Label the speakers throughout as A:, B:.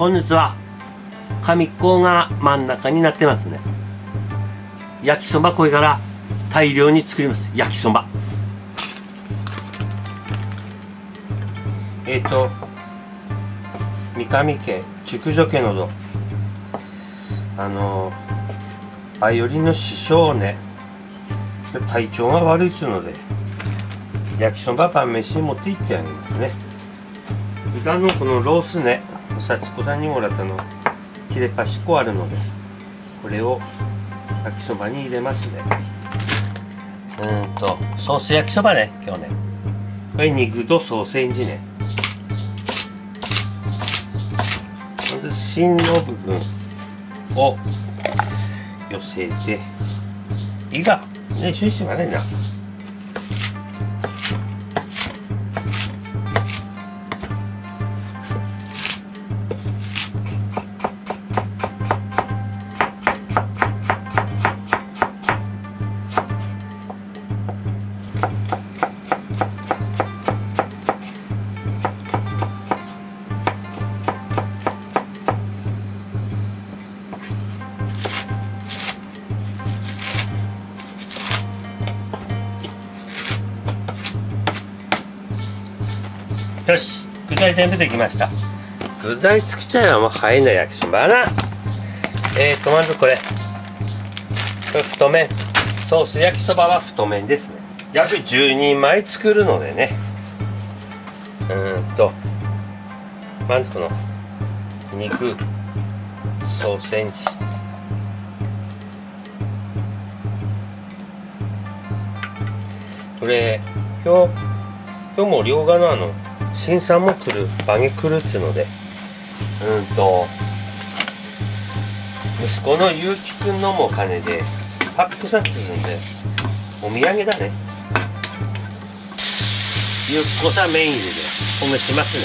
A: 本日は紙っこが真ん中になってますね。焼きそばこれから大量に作ります。焼きそば。えっ、ー、と三上家熟女家のどあのバイオリンの師匠ね体調が悪いっつうので焼きそば晩飯に持って行ってあげますね。豚のこのロースね幸子さんにもらったの切れ端っこあるのでこれを焼きそばに入れますね。うんとソース焼きそばね今日ね。これ肉とソーセージね。まず芯の部分を寄せて胃がね一緒にしてもらえな。よ材全部できました。具材作っちゃえばもう入んない焼きそばな。えーとまずこれ。これ太麺。ソース焼きそばは太麺ですね。約10人前作るのでね。うんと。まずこの肉。ソーセージ。これ今日今日も両側のあの新さんも来るバゲ来るっていうので。うんと息子のゆうきくんのも金でパックさ包んでお土産だね。ゆっこさメインでお召しますね。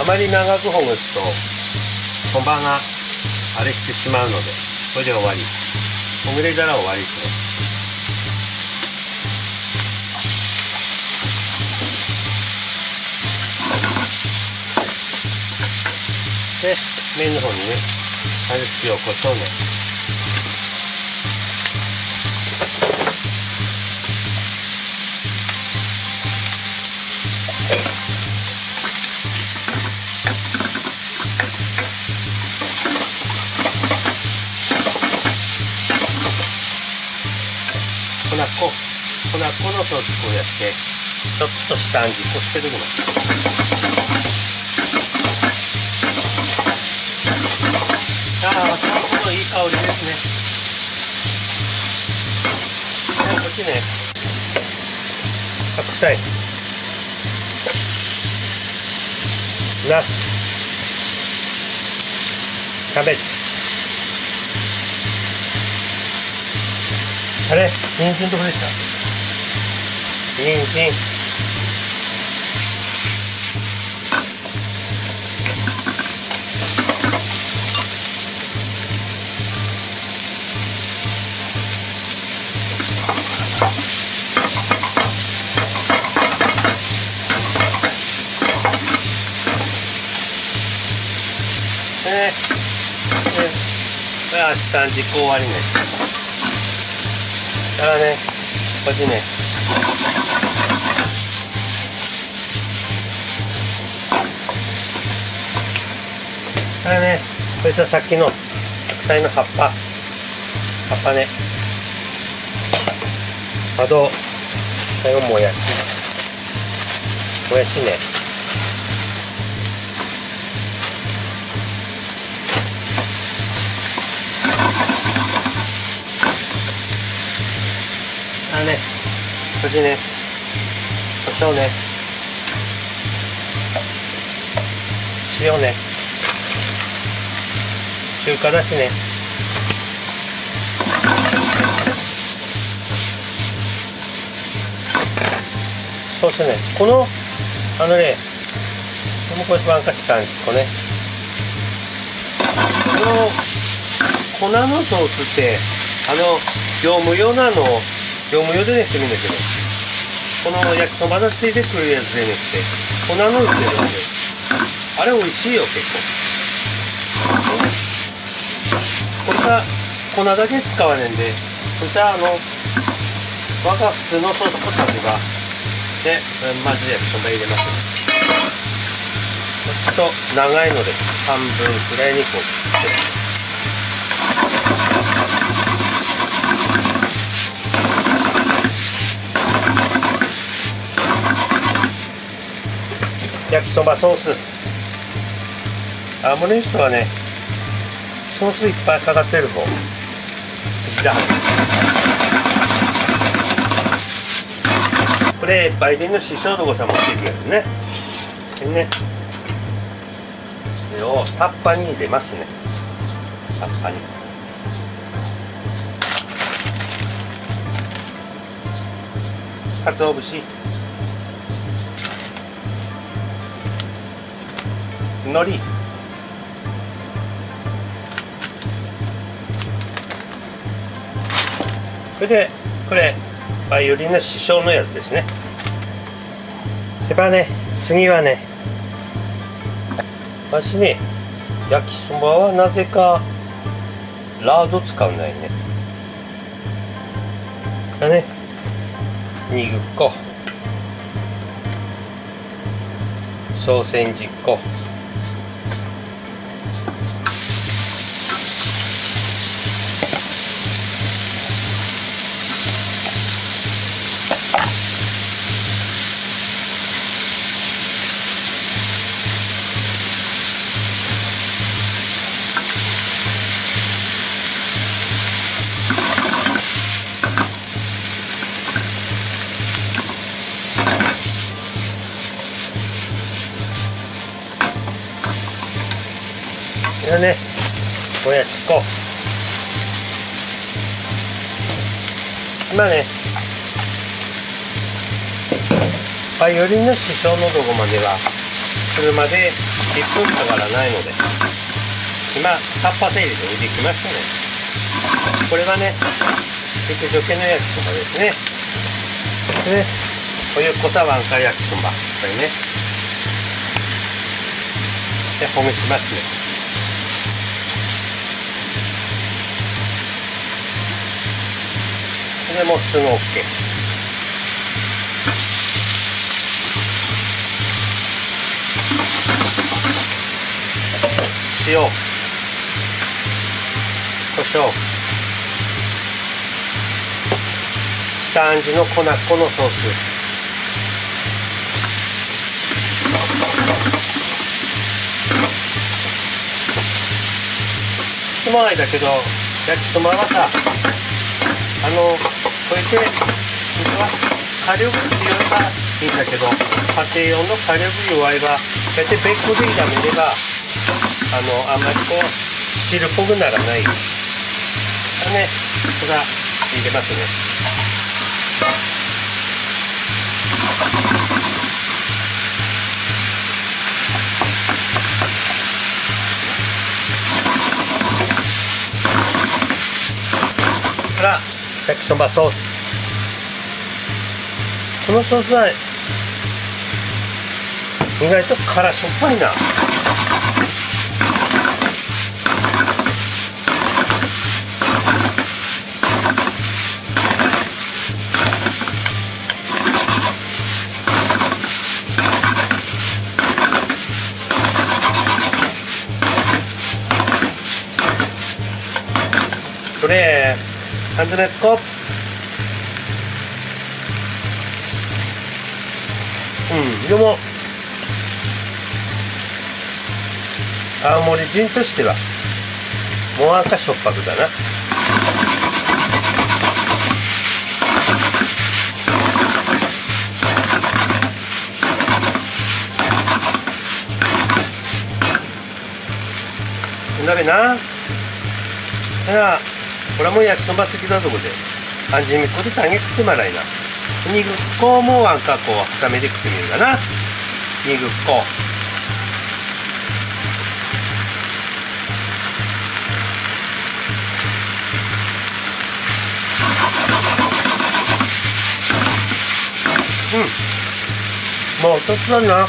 A: あまり長くほぐすとそばがあれしてしまうのでこれで終わり。ほぐれたら終わりですね。で麺の方にね味塩コショウね粉っこ粉のソースこうやってちょっとした味こしてるの。ああ、ちゃんといい香りですね。こっちね。白菜。ナス。キャベツ。あれ？人参どこでした？人参。明日実行終わりね。だからねこっちね。だからねこれとさっきの白菜の葉っぱ。葉っぱね。あと最後もやし。もやしね。あねこっちね胡椒ね塩ね中華だしね。そうしてねこのあのねこのこ一番かしたんですこね。この粉のソースってあの業務用なの？業務用でねしてるんだけど。この焼きそばがついてくるやつでなくて粉の売ってるわけあれ美味しいよ結構。これが粉だけ使わねんで。そしたらあの我が普通のソースポタジがでまず焼きそば入れます。ねちょっと長いので半分くらいにこう切って焼きそばソース。青森の人はねソースいっぱいかかってる方。好きだ。これバイデンの師匠のごさん持っていくやつね。でねこれをタッパに入れますね。タッパに。かつお節。海苔それでこれバイオリンの師匠のやつですね。せばね次はね私ね焼きそばはなぜかラード使うんだよね。だね。肉粉。ソーセージ粉。これねもやし粉今ね。バイオリンの師匠のとこまでは車で1分かからないので。今タッパー整理で置いてきましたね。これはね陸上系の焼きそばですね。でお湯こさわんか焼きそば。これね。でほぐしますね。でもすぐ OK 塩胡椒下味の粉っこのソース。すまないだけど焼きそばはさあのこれで本当は火力強いがいいんだけど家庭用の火力弱いはこうやって別個で炒めればあのあんまりこう汁っぽくならない。ねこれ入れますね。焼きそばソースこのソースは意外と辛しょっぱいな。これ Andret Cop う。んでも青森人としてはもう赤しょっぱくだな。鍋なな。あこれこれはもう焼きそば好きだとこであんじみこでたげ食ってまらいな。肉粉もあんかこう固めて食ってみるかな。肉粉。うん。もう一つだな。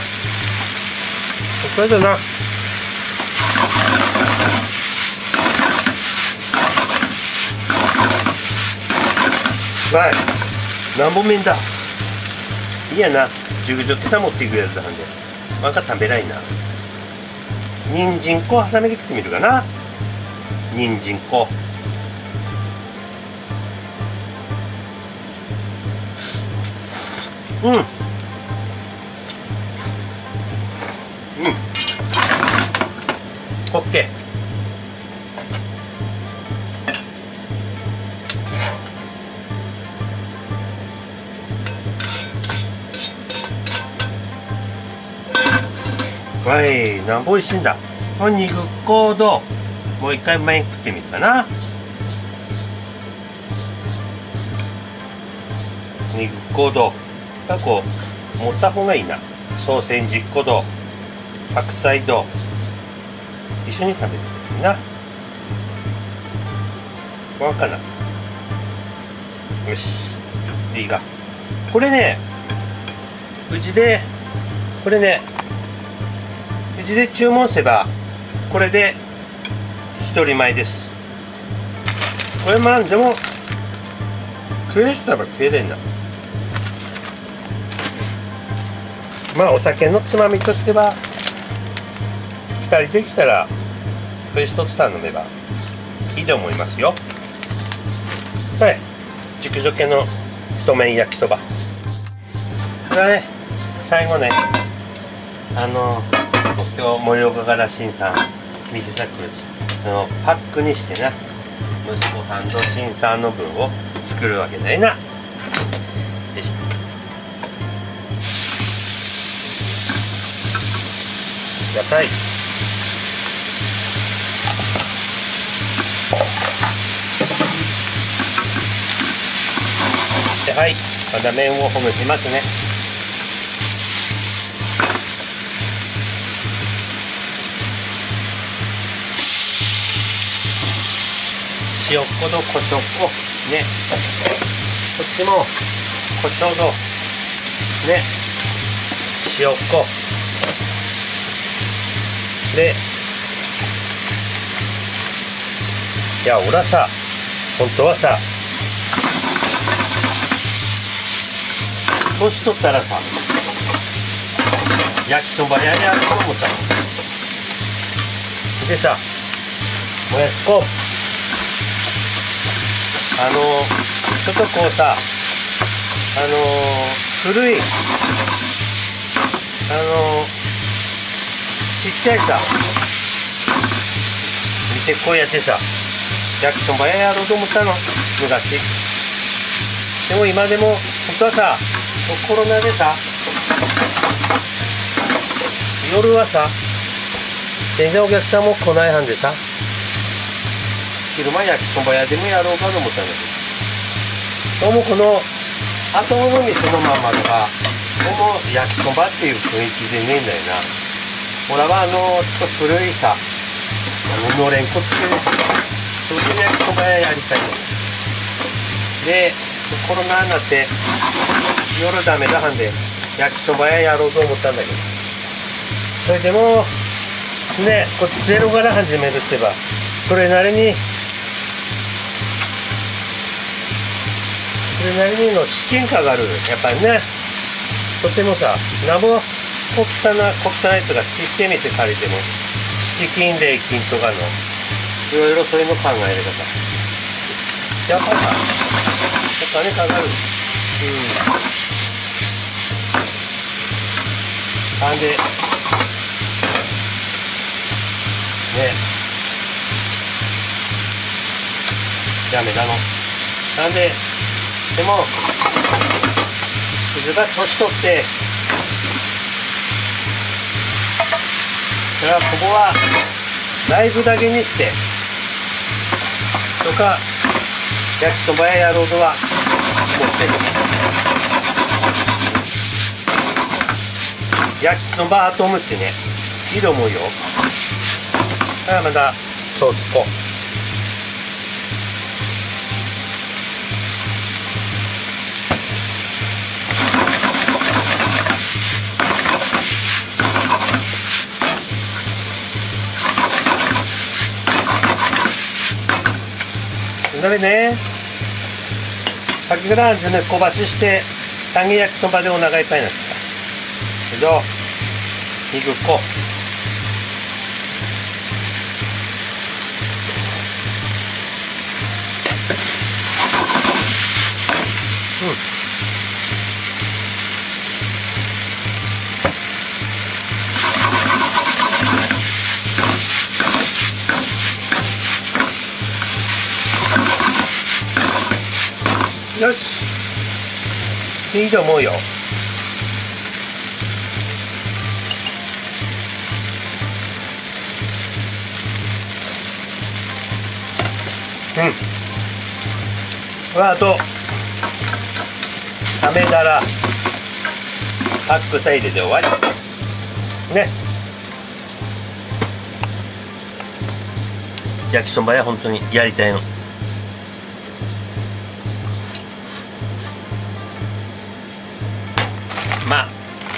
A: これだなはい。何本目だいやな。熟女ってさ持っていくやつなんで。なんか食べないな。人参粉挟めてきてみるかな。人参粉。うん。うん。オッケ。ーはいなんぼ美味しいんだ。これ肉コードもう一回前に食ってみるかな。肉コードがこう持った方がいいな。ソーセージコード白菜と一緒に食べるな。わかな。よしいいがこれねうちでこれねうちで注文せばこれで一人前です。これまあでも食える人は食えれんだ。まあお酒のつまみとしては2人できたらこれ一つ頼めばいいと思いますよ。はい。熟女系の太麺焼きそば。これはね最後ねあの今日盛岡から新さん店先のパックにしてな。息子さんと新さんの分を作るわけないな。よし。野菜。はい。まだ麺をほぐしますね。塩っ粉と胡椒粉ねこっちも胡椒とね塩っ粉でいや俺はさ本当はさ年取ったらさ焼きそば屋にあると思ったの。でさもやし粉あのちょっとこうさあの古いあのちっちゃいさ店こうやってさ焼きそば屋やろうと思ったの昔。でも今でも本当はさコロナでさ夜はさ全然お客さんも来ないはんでさ昼間焼きそば屋でもやろうかと思ったんだけどうもこの後の店のままではどうも焼きそばっていう雰囲気でねえんだよな。俺はあのちょっと古いさあののれんこつけそういう焼きそば屋やりたいのでコロナになって夜ダメだはんで焼きそば屋やろうと思ったんだけど。それでもねこっちゼロから始めるってばそれなりにれなりにの資金かかる。やっぱりね。とてもさなんぼ国産な国産やつがちっちゃい店借りても敷金礼金とかのいろいろそういうの考える方。やっぱさお金かかる。うん。なんでね。ダメだの。なんででも水が年取ってだからここはライブだけにしてとか焼きそば屋やろうとは思ってる焼きそば後蒸しねいいと思うよだからまたソース粉それね。先からね。小箸して揚げ焼きそばでお腹いっぱいになってた。けど肉こう。よし。いいと思うよ。うん。あとためだらパックサイズで終わり。ね。焼きそばや本当にやりたいの。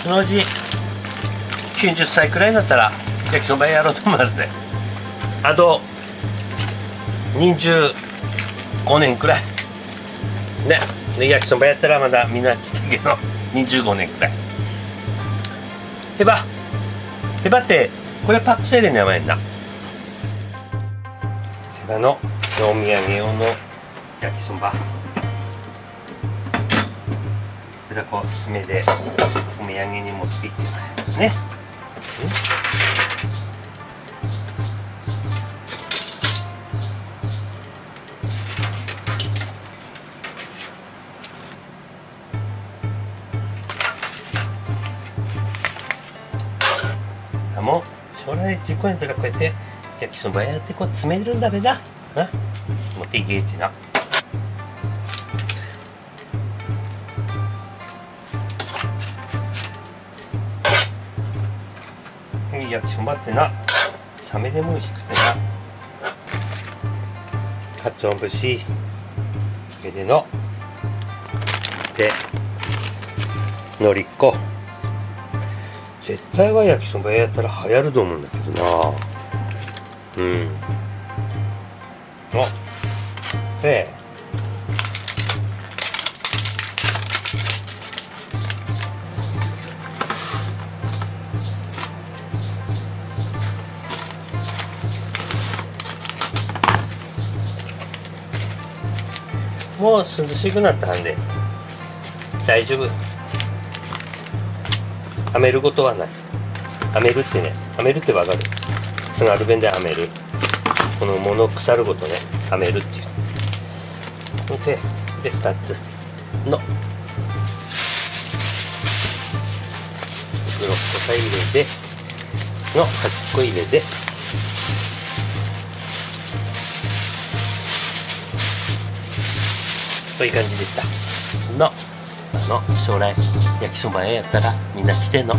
A: そのうち90歳くらいになったら焼きそばやろうと思いますね。あと25年くらい。ね。で焼きそばやったらまだみんな来たけど25年くらい。へば。へばってこれパックセールの名前な。セバのお土産用の焼きそば。だこう爪でお土産に持っていってもらいますね。もう将来実行やったらこうやって焼きそばやってこう詰めるんだべな持っていけってな。焼きそばってな。サメでも美味しくてな。かつお節。けでの。でのりっこ。絶対は焼きそばやったら流行ると思うんだけどな。うん。あえもう涼しくなったんで大丈夫。はめることはない。はめるってねはめるってわかる。津軽弁ではめる。この物腐ることねはめるっていう。でで2つ。の。袋こさ入れての端っこ入れて。そういう感じでした。のの将来焼きそば屋やったらみんな来てんの。